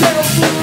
never ends.